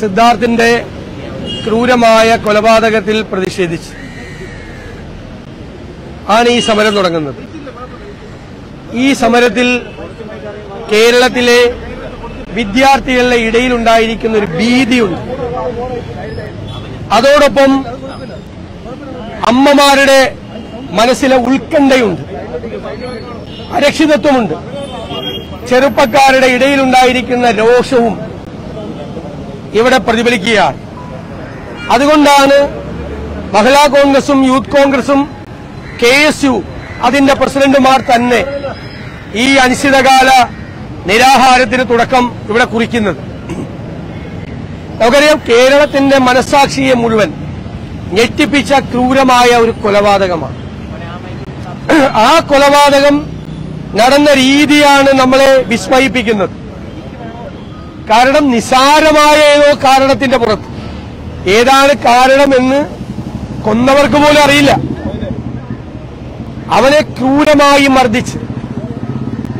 സിദ്ധാർത്ഥിന്റെ ക്രൂരമായ കൊലപാതകത്തിൽ പ്രതിഷേധിച്ച് ആണ് ഈ സമരം തുടങ്ങുന്നത്. ഈ സമരത്തിൽ കേരളത്തിലെ വിദ്യാർത്ഥികളുടെ ഇടയിലുണ്ടായിരിക്കുന്ന ഒരു ഭീതിയുണ്ട്. അതോടൊപ്പം അമ്മമാരുടെ മനസ്സിലെ ഉത്കണ്ഠയുണ്ട്. അരക്ഷിതത്വമുണ്ട്. ചെറുപ്പക്കാരുടെ ഇടയിലുണ്ടായിരിക്കുന്ന രോഷവും ഇവിടെ പ്രതിഫലിക്കുകയാണ്. അതുകൊണ്ടാണ് മഹിളാ കോൺഗ്രസും യൂത്ത് കോൺഗ്രസും കെ എസ് യു അതിന്റെ പ്രസിഡന്റുമാർ തന്നെ ഈ അനിശ്ചിതകാല നിരാഹാരത്തിന് തുടക്കം ഇവിടെ കുറിക്കുന്നത്. നമുക്കറിയാം കേരളത്തിന്റെ മനസാക്ഷിയെ മുഴുവൻ ഞെട്ടിപ്പിച്ച ക്രൂരമായ ഒരു കൊലപാതകമാണ്. ആ കൊലപാതകം നടന്ന രീതിയാണ് നമ്മളെ വിസ്മയിപ്പിക്കുന്നത്. കാരണം നിസാരമായ ഏതോ കാരണത്തിന്റെ പുറത്ത്. ഏതാണ് കാരണമെന്ന് കൊന്നവർക്ക് പോലും അറിയില്ല. അവനെ ക്രൂരമായി മർദ്ദിച്ച്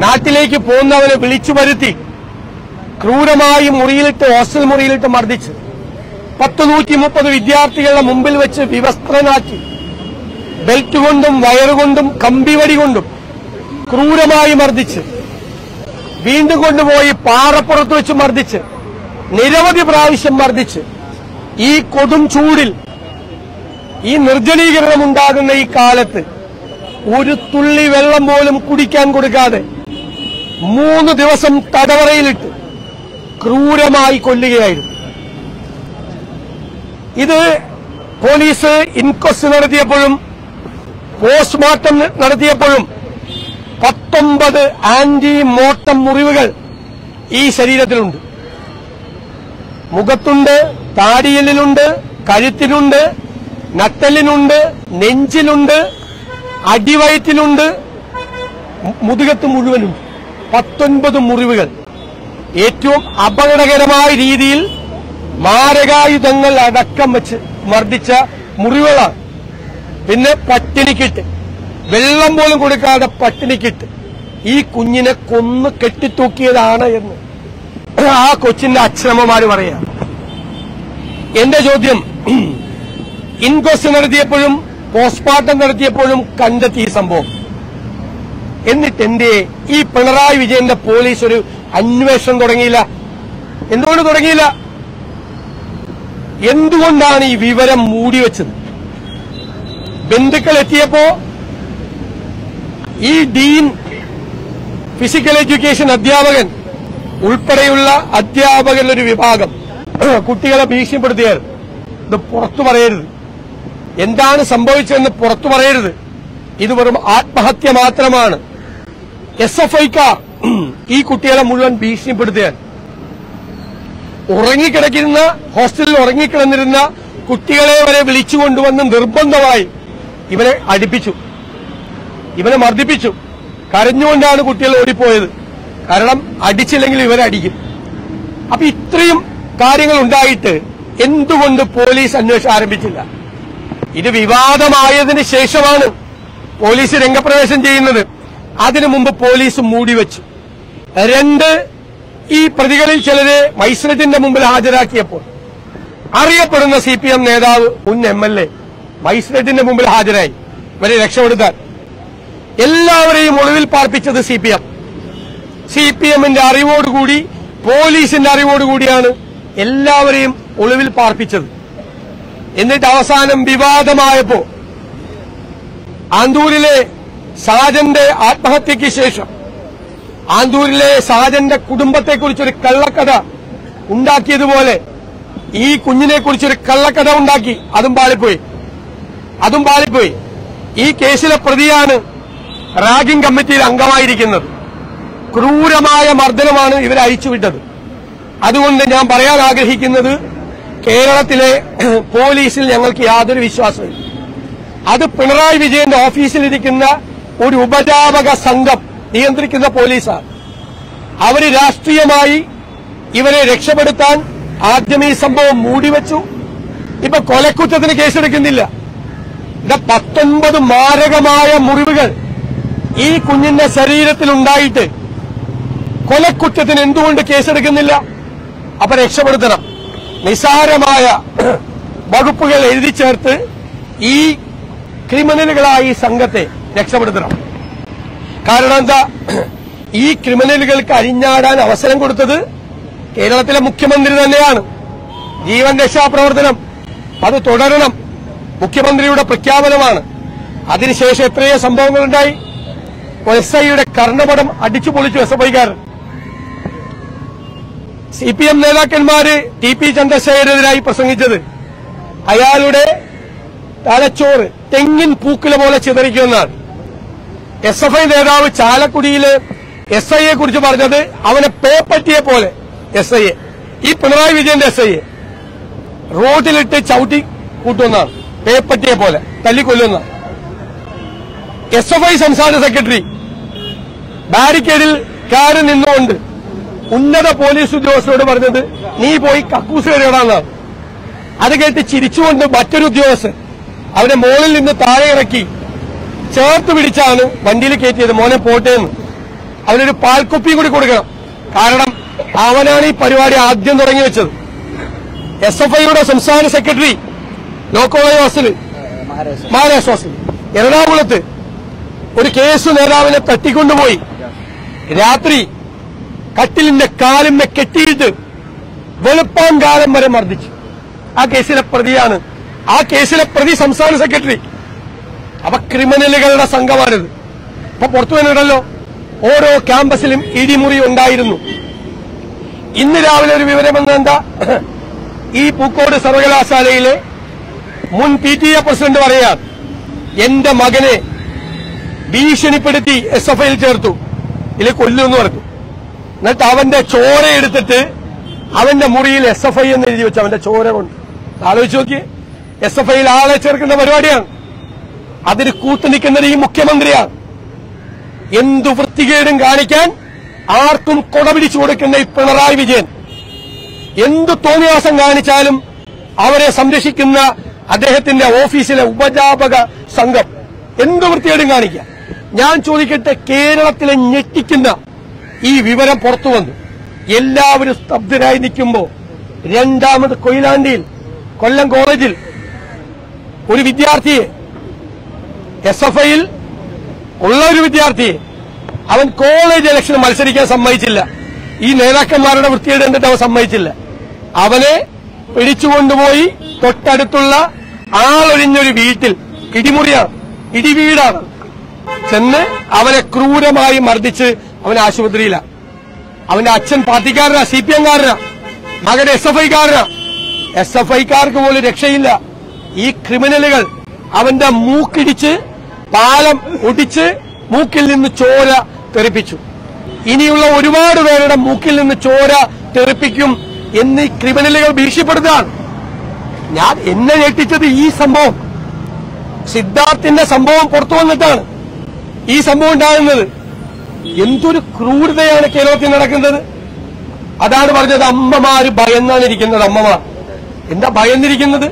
നാട്ടിലേക്ക് പോകുന്നവനെ വിളിച്ചു വരുത്തി ക്രൂരമായി മുറിയിലിട്ട് ഹോസ്റ്റൽ മുറിയിലിട്ട് മർദ്ദിച്ച് പത്ത് നൂറ്റി മുപ്പത് വിദ്യാർത്ഥികളുടെ മുമ്പിൽ വെച്ച് വിവസ്ത്രനാക്കി ബെൽറ്റ് കൊണ്ടും വയറുകൊണ്ടും കമ്പിവടി കൊണ്ടും ക്രൂരമായി മർദ്ദിച്ച് വീണ്ടും കൊണ്ടുപോയി പാറപ്പുറത്ത് വെച്ച് മർദ്ദിച്ച് നിരവധി പ്രാവശ്യം മർദ്ദിച്ച് ഈ കൊടും ചൂടിൽ ഈ നിർജലീകരണം ഉണ്ടാകുന്ന ഈ കാലത്ത് ഒരു തുള്ളി വെള്ളം പോലും കുടിക്കാൻ കൊടുക്കാതെ മൂന്ന് ദിവസം തടവറയിലിട്ട് ക്രൂരമായി കൊല്ലുകയായിരുന്നു. ഇത് പോലീസ് ഇൻക്വസ്റ്റ് നടത്തിയപ്പോഴും പോസ്റ്റ്മോർട്ടം നടത്തിയപ്പോഴും പത്തൊമ്പത് ആന്റി മോട്ടം മുറിവുകൾ ഈ ശരീരത്തിലുണ്ട്. മുഖത്തുണ്ട് താടിയലിലുണ്ട് കഴുത്തിലുണ്ട് നട്ടലിനുണ്ട് നെഞ്ചിലുണ്ട് അടിവയറ്റിലുണ്ട് മുതുകത്ത് മുഴുവനുണ്ട്. പത്തൊൻപത് മുറിവുകൾ. ഏറ്റവും അപകടകരമായ രീതിയിൽ മാരകായുധങ്ങൾ അടക്കം വെച്ച് മർദ്ദിച്ച മുറിവുകളാണ്. പിന്നെ പട്ടിണിക്കിട്ട്. വെള്ളം പോലും കൊടുക്കാതെ പട്ടിണിക്കിട്ട് ഈ കുഞ്ഞിനെ കൊന്ന് കെട്ടിത്തൂക്കിയതാണ് എന്ന്. ആ കൊച്ചിന്റെ അച്ഛനമ്മമാര് പറയാ. എന്റെ ചോദ്യം ഇൻക്വസ്റ്റ് നടത്തിയപ്പോഴും പോസ്റ്റ്മോർട്ടം നടത്തിയപ്പോഴും കണ്ടെത്തി ഈ സംഭവം. എന്നിട്ട് എന്തേ ഈ പിണറായി വിജയന്റെ പോലീസ് ഒരു അന്വേഷണം തുടങ്ങിയില്ല? എന്തുകൊണ്ട് തുടങ്ങിയില്ല? എന്തുകൊണ്ടാണ് ഈ വിവരം മൂടിവെച്ചത്? ബന്ധുക്കൾ എത്തിയപ്പോ ഈ ഡീൻ ഫിസിക്കൽ എഡ്യൂക്കേഷൻ അധ്യാപകൻ ഉൾപ്പെടെയുള്ള അധ്യാപകരുടെ ഒരു വിഭാഗം കുട്ടികളെ ഭീഷണിപ്പെടുത്തിയാൽ ഇത് പുറത്തു പറയരുത്. എന്താണ് സംഭവിച്ചതെന്ന് പുറത്തു പറയരുത്. ഇത് വെറും ആത്മഹത്യ മാത്രമാണ്. എസ് എഫ് ഐക്കാർ ഈ കുട്ടികളെ മുഴുവൻ ഭീഷണിപ്പെടുത്തിയാൽ ഉറങ്ങിക്കിടക്കുന്ന ഹോസ്റ്റലിൽ ഉറങ്ങിക്കിടന്നിരുന്ന കുട്ടികളെ വരെ വിളിച്ചു കൊണ്ടുവന്ന് നിർബന്ധമായി ഇവരെ അടുപ്പിച്ചു. ഇവനെ മർദ്ദിപ്പിച്ചു. കരഞ്ഞുകൊണ്ടാണ് കുട്ടികൾ ഓടിപ്പോയത്. കാരണം അടിച്ചില്ലെങ്കിൽ ഇവരെ അടിക്കും. അപ്പൊ ഇത്രയും കാര്യങ്ങൾ ഉണ്ടായിട്ട് എന്തുകൊണ്ട് പോലീസ് അന്വേഷണം ആരംഭിച്ചില്ല? ഇത് വിവാദമായതിനു ശേഷമാണ് പോലീസ് രംഗപ്രവേശം ചെയ്യുന്നത്. അതിനു മുമ്പ് പോലീസ് മൂടിവെച്ചു രണ്ട് ഈ പ്രതികളിൽ ചിലരെ മൈസ്രജിന്റെ മുമ്പിൽ ഹാജരാക്കിയപ്പോൾ. അറിയപ്പെടുന്ന സി നേതാവ് മുൻ എം എൽ മുമ്പിൽ ഹാജരായി. ഇവരെ രക്ഷപ്പെടുത്താൻ. എല്ലാവരെയും ഒളിവിൽ പാർപ്പിച്ചത് C P M C P എമ്മിന്റെ അറിവോടുകൂടി പോലീസിന്റെ അറിവോടുകൂടിയാണ് എല്ലാവരെയും ഒളിവിൽ പാർപ്പിച്ചത്. എന്നിട്ട് അവസാനം വിവാദമായപ്പോ ആന്തൂരിലെ സാജന്റെ ആത്മഹത്യയ്ക്ക് ശേഷം ആന്തൂരിലെ സാജന്റെ കുടുംബത്തെക്കുറിച്ചൊരു കള്ളക്കഥ ഉണ്ടാക്കിയതുപോലെ ഈ കുഞ്ഞിനെ കുറിച്ചൊരു കള്ളക്കഥ ഉണ്ടാക്കി. അതും പാളിപ്പോയി. അതും പാളിപ്പോയി. ഈ കേസിലെ പ്രതിയാണ് റാഗിംഗ് കമ്മിറ്റിയിൽ അംഗമായിരിക്കുന്നത്. ക്രൂരമായ മർദ്ദനമാണ് ഇവരെ അഴിച്ചുവിട്ടത് അതുകൊണ്ട് ഞാൻ പറയാൻ ആഗ്രഹിക്കുന്നത് കേരളത്തിലെ പോലീസിൽ ഞങ്ങൾക്ക് യാതൊരു വിശ്വാസമില്ല അത് പിണറായി വിജയന്റെ ഓഫീസിലിരിക്കുന്ന ഒരു ഉപജാപക സംഘം നിയന്ത്രിക്കുന്ന പോലീസാണ്. അവർ രാഷ്ട്രീയമായി ഇവരെ രക്ഷപ്പെടുത്താൻ ആദ്യം ഈ സംഭവം മൂടിവെച്ചു ഇപ്പൊ കൊലക്കുറ്റത്തിന് കേസെടുക്കുന്നില്ല. ഇവിടെ പത്തൊൻപത് മാരകമായ മുറിവുകൾ ഈ കുഞ്ഞിന്റെ ശരീരത്തിൽ ഉണ്ടായിട്ട് കൊലക്കുറ്റത്തിന് എന്തുകൊണ്ട് കേസെടുക്കുന്നില്ല? അപ്പൊ രക്ഷപ്പെടുത്തണം. നിസാരമായ വകുപ്പുകൾ എഴുതി ചേർത്ത് ഈ ക്രിമിനലുകളായ ഈ സംഘത്തെ രക്ഷപ്പെടുത്തണം. കാരണം എന്താ? ഈ ക്രിമിനലുകൾക്ക് അരിഞ്ഞാടാൻ അവസരം കൊടുത്തത് കേരളത്തിലെ മുഖ്യമന്ത്രി തന്നെയാണ്. ജീവൻ രക്ഷാപ്രവർത്തനം അത് തുടരണം. മുഖ്യമന്ത്രിയുടെ പ്രഖ്യാപനമാണ്. അതിനുശേഷം എത്രയോ സംഭവങ്ങളുണ്ടായി. എസ് ഐയുടെ കർണപടം അടിച്ചു പൊളിച്ചു എസ് എഫ് ഐക്കാരൻ സി പി എം നേതാക്കന്മാര് ടി പി ചന്ദ്രശേഖരനെതിരായി പ്രസംഗിച്ചത്. അയാളുടെ തലച്ചോറ് തെങ്ങിൻ പൂക്കിലെ പോലെ ചിതറിക്കുമെന്നാണ്. എസ് എഫ് ഐ നേതാവ് ചാലക്കുടിയിൽ എസ് ഐയെ കുറിച്ച് പറഞ്ഞത് അവനെ പേപ്പറ്റിയെ പോലെ എസ് ഐയെ. ഈ പിണറായി വിജയന്റെ എസ് ഐയെ റോഡിലിട്ട് ചവിട്ടി കൂട്ടുമെന്നാണ്. പേപ്പറ്റിയെ പോലെ തല്ലിക്കൊല്ലുന്ന എസ് എഫ് ഐ സംസ്ഥാന സെക്രട്ടറി. ബാരിക്കേഡിൽ കയറി നിന്നുകൊണ്ട് ഉന്നത പോലീസ് ഉദ്യോഗസ്ഥരോട് പറഞ്ഞത് നീ പോയി കക്കൂസ് കയറിയടാന്നാണ് അത് കേട്ട് ചിരിച്ചുകൊണ്ട് മറ്റൊരു ഉദ്യോഗസ്ഥൻ അവനെ മുകളിൽ നിന്ന് താഴെ ഇറക്കി ചേർത്ത് പിടിച്ചാണ് വണ്ടിയിൽ കയറ്റിയത്. മോനെ പോട്ടേന്ന് അവനൊരു പാൽക്കുപ്പിയും കൂടി കൊടുക്കണം. കാരണം അവനാണ് ഈ പരിപാടി ആദ്യം തുടങ്ങി വെച്ചത്. എസ് എഫ് ഐയുടെ സംസ്ഥാന സെക്രട്ടറി ലോക്കോവായ ഹോസ്റ്റൽ മഹാരാഷ്ട്ര. എറണാകുളത്ത് ഒരു കേസ് നേതാവിനെ തട്ടിക്കൊണ്ടുപോയി. രാത്രി കട്ടിലിന്റെ കാലിന്മെ കെട്ടിയിട്ട് വെളുപ്പാൻ കാലം വരെ മർദ്ദിച്ചു. ആ കേസിലെ പ്രതിയാണ്. ആ കേസിലെ പ്രതി സംസ്ഥാന സെക്രട്ടറി. അപ്പൊ ക്രിമിനലുകളുടെ സംഘമാണിത്. ഇപ്പൊ പുറത്തു വന്നിട്ടല്ലോ ഓരോ ക്യാമ്പസിലും ഇടിമുറി ഉണ്ടായിരുന്നു. ഇന്ന് രാവിലെ ഒരു വിവരം എന്താ? ഈ പൂക്കോട് സർവകലാശാലയിലെ മുൻ പി ടി എ പ്രസിഡന്റ് പറയാൻ എന്റെ മകനെ ഭീഷണിപ്പെടുത്തി എസ് എഫ് ഐയിൽ ചേർത്തു. ഇതിൽ കൊല്ലുമെന്ന് പറഞ്ഞു. എന്നിട്ട് അവന്റെ ചോര എടുത്തിട്ട് അവന്റെ മുറിയിൽ എസ് എഫ് ഐ എന്ന് എഴുതി വെച്ചു അവന്റെ ചോര കൊണ്ട്. ആലോചിച്ച് നോക്കി എസ് എഫ് ഐയിൽ ആളെ ചേർക്കുന്ന പരിപാടിയാണ്. അതിന് കൂട്ടുനിൽക്കുന്നത് ഈ മുഖ്യമന്ത്രിയാണ്. എന്തു വൃത്തികേടും കാണിക്കാൻ ആർക്കും കൊടപിടിച്ചു കൊടുക്കുന്ന ഈ പിണറായി വിജയൻ. എന്തു തോന്നിയാസം കാണിച്ചാലും അവരെ സംരക്ഷിക്കുന്ന അദ്ദേഹത്തിന്റെ ഓഫീസിലെ ഉപജാപക സംഘം. എന്ത് വൃത്തികേടും കാണിക്കാം? ഞാൻ ചോദിക്കട്ടെ കേരളത്തിലെ ഞെട്ടിക്കുന്ന ഈ വിവരം പുറത്തു വന്നു. എല്ലാവരും സ്തബ്ധരായി നിൽക്കുമ്പോൾ രണ്ടാമത് കൊയിലാണ്ടിയിൽ കൊല്ലം കോളേജിൽ ഒരു വിദ്യാർത്ഥിയെ എസ് എഫ് ഐയിൽ ഉള്ള ഒരു വിദ്യാർത്ഥിയെ അവൻ കോളേജ് ഇലക്ഷന് മത്സരിക്കാൻ സമ്മതിച്ചില്ല. ഈ നേതാക്കന്മാരുടെ വൃത്തിയുടെ കണ്ടിട്ട് അവൻ സമ്മതിച്ചില്ല. അവനെ പിടിച്ചുകൊണ്ടുപോയി തൊട്ടടുത്തുള്ള ആളൊഴിഞ്ഞൊരു വീട്ടിൽ ഇടിമുറിയാണ് ഇടിവീടാണ്. ചെന്ന് അവനെ ക്രൂരമായി മർദ്ദിച്ച് അവൻ ആശുപത്രിയില. അവന്റെ അച്ഛൻ പാർട്ടിക്കാരനാ സി പി എംകാരനാ മകൻ എസ് എഫ് ഐക്കാരനാ. എസ് എഫ് ഐക്കാർക്ക് പോലും രക്ഷയില്ല. ഈ ക്രിമിനലുകൾ അവന്റെ മൂക്കിടിച്ച് പാലം ഒടിച്ച് മൂക്കിൽ നിന്ന് ചോര തെറിപ്പിച്ചു. ഇനിയുള്ള ഒരുപാട് പേരുടെ മൂക്കിൽ നിന്ന് ചോര തെറിപ്പിക്കും എന്ന് ഈ ക്രിമിനലുകൾ ഭീഷണിപ്പെടുത്താണ് ഞാൻ എന്നെ ഞെട്ടിച്ചത് ഈ സംഭവം. സിദ്ധാർത്ഥിന്റെ സംഭവം പുറത്തു വന്നിട്ടാണ്. ഈ സംഭവം ഉണ്ടാകുന്നത്? എന്തൊരു ക്രൂരതയാണ് കേരളത്തിൽ നടക്കുന്നത്? അതാണ് പറഞ്ഞത് അമ്മമാർ ഭയന്നാണ് ഇരിക്കുന്നത് അമ്മമാർ. എന്താ ഭയന്നിരിക്കുന്നത്?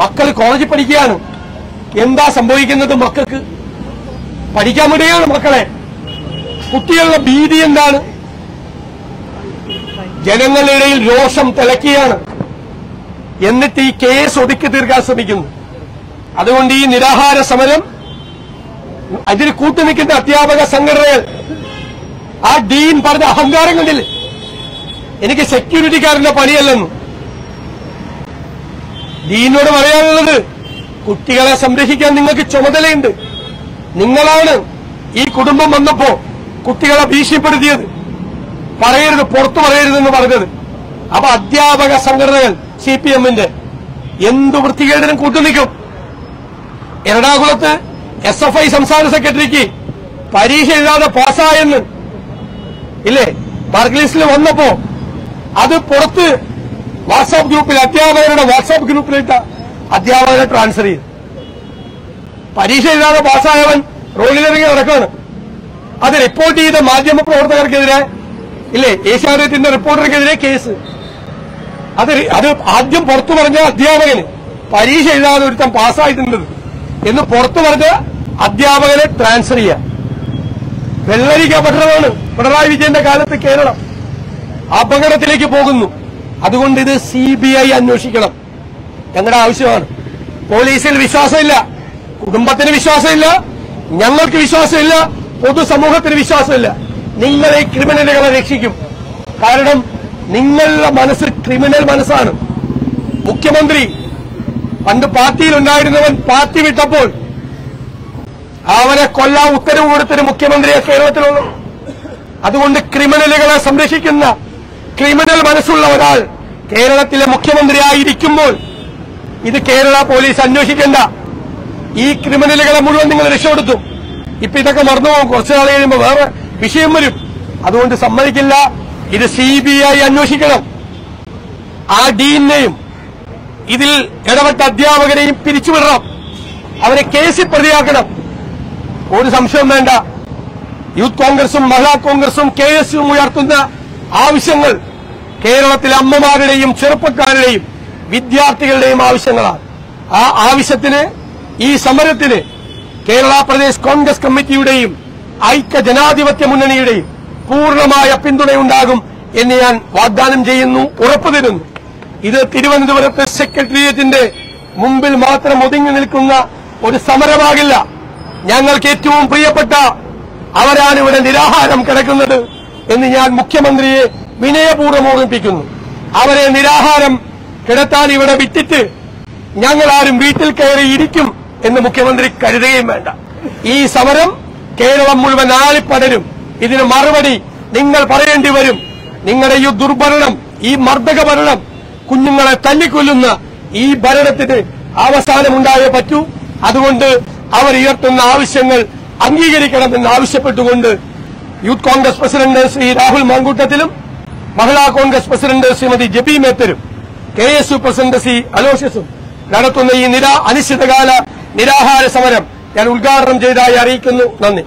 മക്കൾ കോളേജിൽ പഠിക്കുകയാണ്. എന്താ സംഭവിക്കുന്നത് മക്കൾക്ക്? പഠിക്കാൻ വിടുകയാണ് മക്കളെ. കുട്ടികളുടെ ഭീതി എന്താണ്? ജനങ്ങളിടയിൽ രോഷം തിളക്കുകയാണ്. എന്നിട്ട് ഈ കേസ് ഒതുക്കി തീർക്കാൻ ശ്രമിക്കുന്നു. അതുകൊണ്ട് ഈ നിരാഹാര സമരം അതിന് കൂട്ടുനിൽക്കുന്ന അധ്യാപക സംഘടനകൾ ആ ഡീൻ പറഞ്ഞ അഹങ്കാരം കണ്ടില്ലേ? എനിക്ക് സെക്യൂരിറ്റിക്കാരന്റെ പണിയല്ലെന്നും. ഡീനോട് പറയാനുള്ളത് കുട്ടികളെ സംരക്ഷിക്കാൻ നിങ്ങൾക്ക് ചുമതലയുണ്ട്. നിങ്ങളാണ് ഈ കുടുംബം വന്നപ്പോ കുട്ടികളെ ഭീഷണിപ്പെടുത്തിയത്. പറയരുത് പുറത്തു പറയരുതെന്ന് പറഞ്ഞത്. അപ്പൊ അധ്യാപക സംഘടനകൾ സി പി എമ്മിന്റെ എന്തു വൃത്തികേടിനും കൂട്ടുനിൽക്കും. എറണാകുളത്ത് എസ് എഫ് ഐ സംസ്ഥാന സെക്രട്ടറിക്ക് പരീക്ഷ എഴുതാതെ പാസ്സായെന്ന്. ഇല്ലേ? ലിസ്റ്റിൽ വന്നപ്പോ അത് പുറത്ത് വാട്സാപ്പ് ഗ്രൂപ്പിൽ അധ്യാപകരുടെ വാട്സാപ്പ് ഗ്രൂപ്പിലിട്ട അധ്യാപകരെ ട്രാൻസ്ഫർ ചെയ്തു. പരീക്ഷ എഴുതാതെ പാസ്സായവൻ റോഡിലിറങ്ങി നടക്കുകയാണ് അത് റിപ്പോർട്ട് ചെയ്ത മാധ്യമ പ്രവർത്തകർക്കെതിരെ ഇല്ലേ? ഏഷ്യാനെറ്റിന്റെ റിപ്പോർട്ടർക്കെതിരെ കേസ്. അത് അത് ആദ്യം പുറത്തു പറഞ്ഞ അധ്യാപകന് പരീക്ഷ എഴുതാതെ ഒരുത്തം പാസ്സായിട്ടുണ്ട് എന്ന് പുറത്തു പറഞ്ഞ അധ്യാപകനെ ട്രാൻസ്ഫർ ചെയ്യാം വെള്ളരിക്ക പട്ടണമാണ് പിണറായി വിജയന്റെ കാലത്ത് കേരളം. അപകടത്തിലേക്ക് പോകുന്നു. അതുകൊണ്ട് ഇത് സി ബി ഐ അന്വേഷിക്കണം. ഞങ്ങളുടെ ആവശ്യമാണ്. പോലീസിൽ വിശ്വാസമില്ല. കുടുംബത്തിന് വിശ്വാസമില്ല. ഞങ്ങൾക്ക് വിശ്വാസമില്ല. പൊതുസമൂഹത്തിന് വിശ്വാസമില്ല. നിങ്ങളെ ക്രിമിനലുകളെ രക്ഷിക്കും. കാരണം നിങ്ങളുടെ മനസ്സ് ക്രിമിനൽ മനസ്സാണ്. മുഖ്യമന്ത്രി പണ്ട് പാർട്ടിയിലുണ്ടായിരുന്നവൻ പാർട്ടി വിട്ടപ്പോൾ അവനെ കൊല്ലാൻ ഉത്തരവ് കൊടുത്തൊരു മുഖ്യമന്ത്രിയെ കേരളത്തിലുള്ളൂ. അതുകൊണ്ട് ക്രിമിനലുകളെ സംരക്ഷിക്കുന്ന ക്രിമിനൽ മനസ്സുള്ള ഒരാൾ കേരളത്തിലെ മുഖ്യമന്ത്രിയായിരിക്കുമ്പോൾ ഇത് കേരള പോലീസ് അന്വേഷിക്കേണ്ട. ഈ ക്രിമിനലുകളെ മുഴുവൻ നിങ്ങൾ രക്ഷപ്പെടുത്തും. ഇപ്പൊ ഇതൊക്കെ മറന്നുപോകും കുറച്ചു നാൾ കഴിയുമ്പോൾ വേറെ വിഷയം വരും. അതുകൊണ്ട് സമ്മതിക്കില്ല. ഇത് സി ബി ഐ അന്വേഷിക്കണം. ആ ഡീനെയും ഇതിൽ ഇടപെട്ട അധ്യാപകരെയും പിരിച്ചുവിടണം. അവരെ കേസിൽ പ്രതിയാക്കണം. ഒരു സംശയവും വേണ്ട. യൂത്ത് കോൺഗ്രസും മഹിളാ കോൺഗ്രസും കെ എസ് യും ഉയർത്തുന്ന ആവശ്യങ്ങൾ കേരളത്തിലെ അമ്മമാരുടെയും ചെറുപ്പക്കാരുടെയും വിദ്യാർത്ഥികളുടെയും ആവശ്യങ്ങളാണ്. ആ ആവശ്യത്തിന് ഈ സമരത്തിന് കേരള പ്രദേശ് കോൺഗ്രസ് കമ്മിറ്റിയുടെയും ഐക്യ ജനാധിപത്യ മുന്നണിയുടെയും പൂർണമായ പിന്തുണയുണ്ടാകും എന്ന് ഞാൻ വാഗ്ദാനം ചെയ്യുന്നു ഉറപ്പു തരുന്നു. ഇത് തിരുവനന്തപുരത്ത് സെക്രട്ടേറിയറ്റിന്റെ മുമ്പിൽ മാത്രം ഒതുങ്ങി നിൽക്കുന്ന ഒരു സമരമാകില്ല. ഞങ്ങൾക്ക് ഏറ്റവും പ്രിയപ്പെട്ട അവരാണ് ഇവിടെ നിരാഹാരം കിടക്കുന്നത് എന്ന് ഞാൻ മുഖ്യമന്ത്രിയെ വിനയപൂർവം ഓർമ്മിപ്പിക്കുന്നു. അവരെ നിരാഹാരം കിടത്താൻ ഇവിടെ വിട്ടിട്ട് ഞങ്ങളാരും വീട്ടിൽ കയറി ഇരിക്കും എന്ന് മുഖ്യമന്ത്രി കരുതുകയും വേണ്ട. ഈ സമരം കേരളം മുഴുവൻ ആളിപ്പടരും. ഇതിന് മറുപടി നിങ്ങൾ പറയേണ്ടി വരും. നിങ്ങളുടെ ഈ ദുർഭരണം ഈ മർദ്ദക ഭരണം കുഞ്ഞുങ്ങളെ തല്ലിക്കൊല്ലുന്ന ഈ ഭരണത്തിന് അവസാനമുണ്ടായേ പറ്റൂ. അതുകൊണ്ട് അവർ ഉയർത്തുന്ന ആവശ്യങ്ങൾ അംഗീകരിക്കണമെന്ന് ആവശ്യപ്പെട്ടുകൊണ്ട് youth Congress president Shri Rahul മാങ്കൂട്ടത്തിലും Mahila Congress president Shrimati Jebi മേത്തരും K S U president C അലോഷ്യസും നടത്തുന്ന ഈ നിരാ അനിശ്ചിതകാല നിരാഹാര സമരം ഞാൻ ഉദ്ഘാടനം ചെയ്തതായി അറിയിക്കുന്നു. നന്ദി.